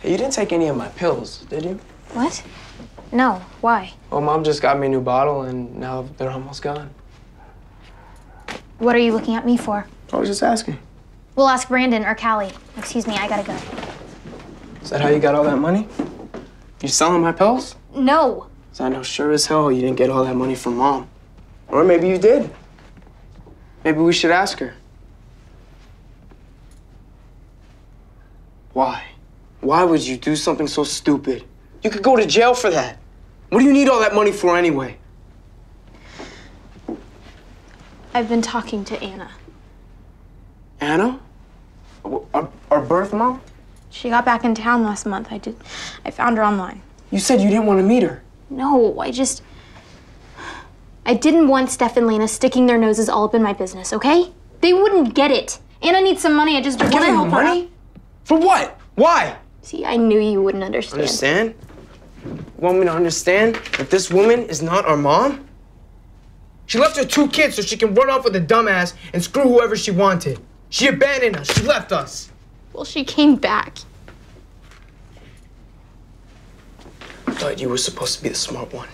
Hey, you didn't take any of my pills, did you? What? No. Why? Well, mom just got me a new bottle, and now they're almost gone. What are you looking at me for? I was just asking. We'll ask Brandon or Callie. Excuse me, I gotta go. Is that how you got all that money? You selling my pills? No. 'Cause I know sure as hell you didn't get all that money from mom. Or maybe you did. Maybe we should ask her. Why? Why would you do something so stupid? You could go to jail for that. What do you need all that money for anyway? I've been talking to Ana. Ana? Our, our birth mom? She got back in town last month. I did. I found her online. You said you didn't want to meet her. No, I just. I didn't want Stef and Lena sticking their noses all up in my business, okay? They wouldn't get it. Ana needs some money. I just want to help her her. money? For what? Why? See, I knew you wouldn't understand. Understand? You want me to understand that this woman is not our mom? She left her two kids so she can run off with a dumbass and screw whoever she wanted. She abandoned us. She left us. Well, she came back. I thought you were supposed to be the smart one.